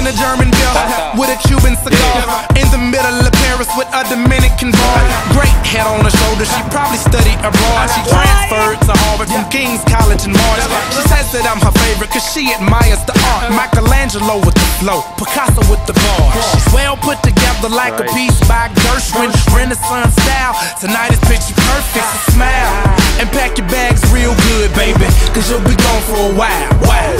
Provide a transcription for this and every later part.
a German beer with a Cuban cigar. In the middle of Paris with a Dominican bar. Great head on her shoulder, she probably studied abroad. She transferred to Harvard from King's College in March. She says that I'm her favorite cause she admires the art. Michelangelo with the flow, Picasso with the bars. She's well put together like a piece by Gershwin. Renaissance style. Tonight is picture perfect, so smile. And pack your bags real good, baby. Cause you'll be gone for a while. Wow,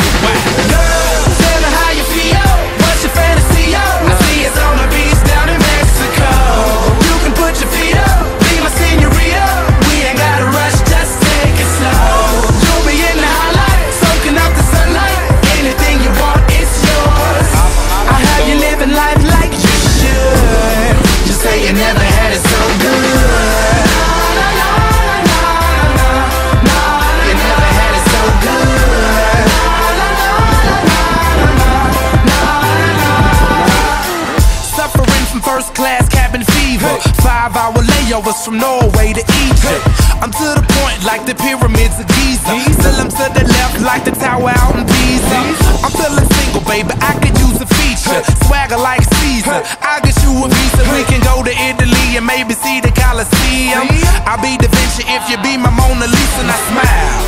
first class cabin fever. Five hour layovers from Norway to Egypt. I'm to the point like the pyramids of Giza. Still I'm to the left like the tower out in Pisa. I'm feeling single, baby. I could use a feature. Swagger like Caesar. I'll get you a visa. We can go to Italy and maybe see the Colosseum. I'll be Da Vinci if you be my Mona Lisa and I smile.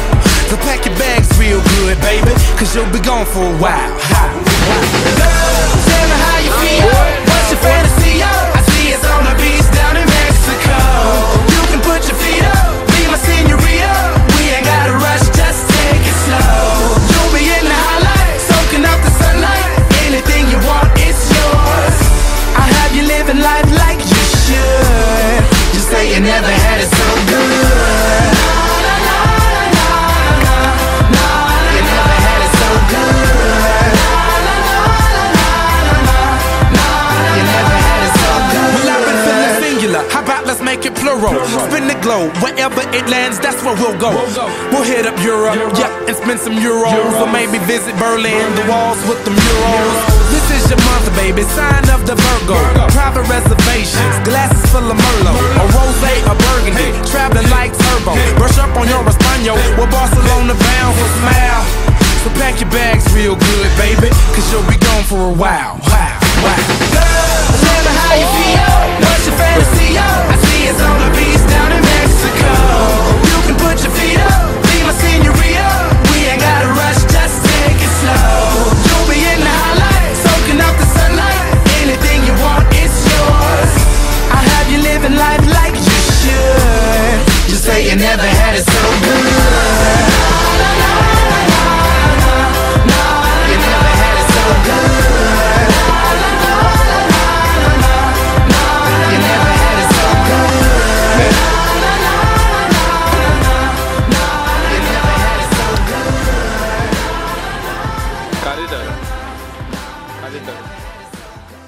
So pack your bags real good, baby. Cause you'll be gone for a while. Girl, make it plural? Spin the globe. Wherever it lands, that's where we'll go. We'll hit up Europe, yeah, and spend some euros. Or maybe visit Berlin, the walls with the murals. This is your month, baby. Sign of the Virgo. Private reservations, glasses full of Merlot. A rose, a burgundy. Traveling like turbo. Brush up on your Espanol. We're Barcelona bound, so smile. So pack your bags real good, baby. Cause you'll be gone for a while. Never